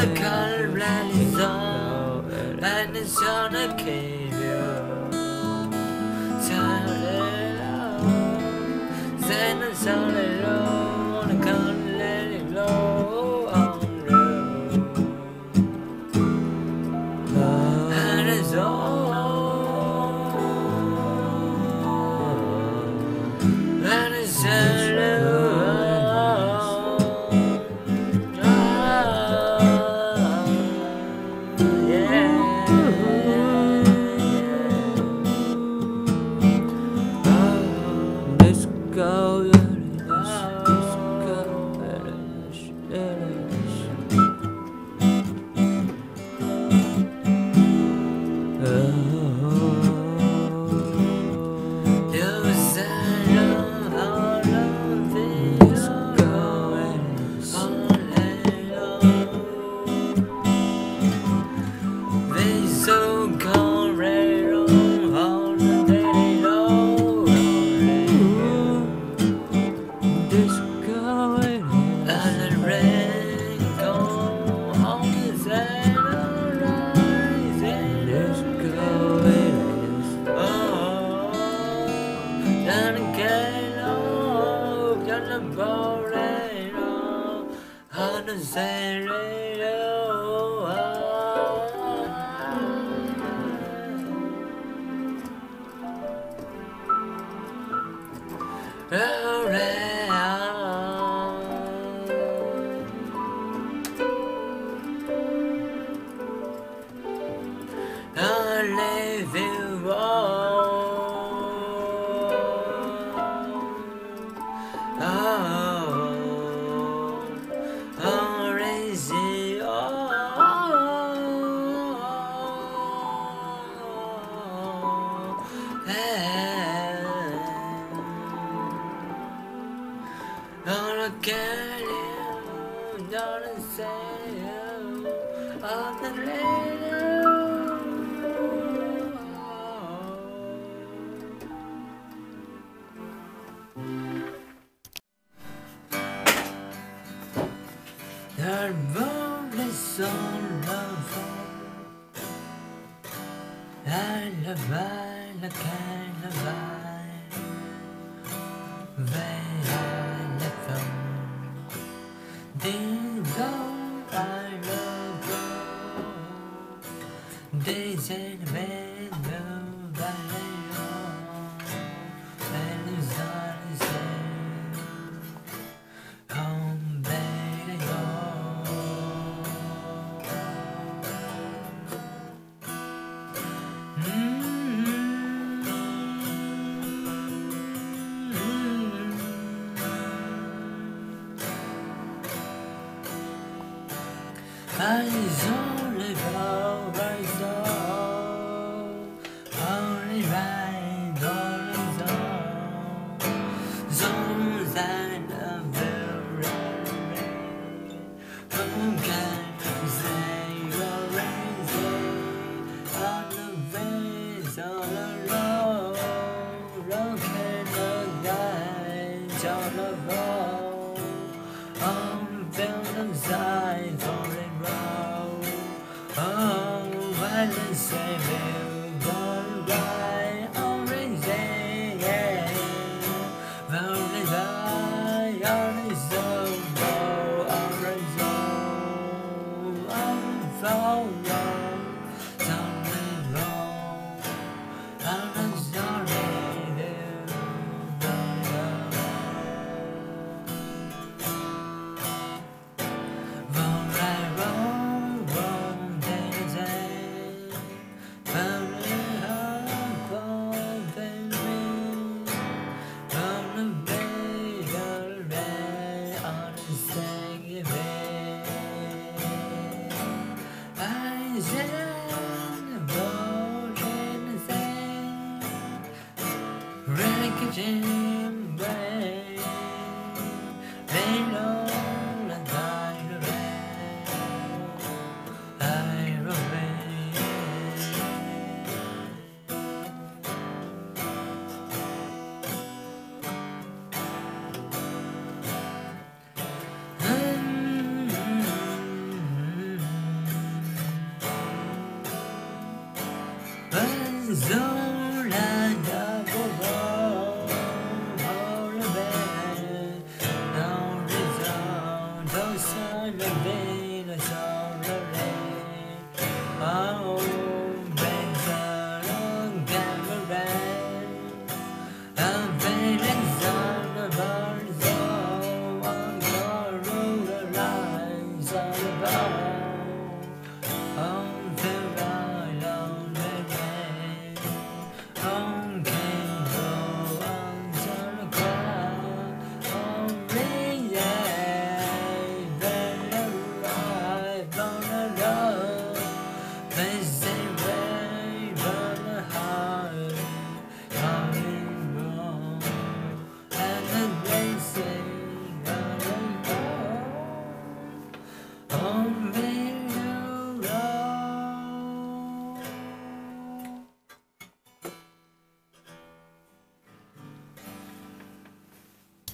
the color and the zone, and it's on the key. 在泪流 Don't say oh, on the radio. I love, I love, I love. Ding dong, I'm a girl. Days and Rise only flow, rise on Only ride, only zone Zone that a very From God say you're On the face, all alone Broken the guides, all alone On the building sides, Violence will the second I'm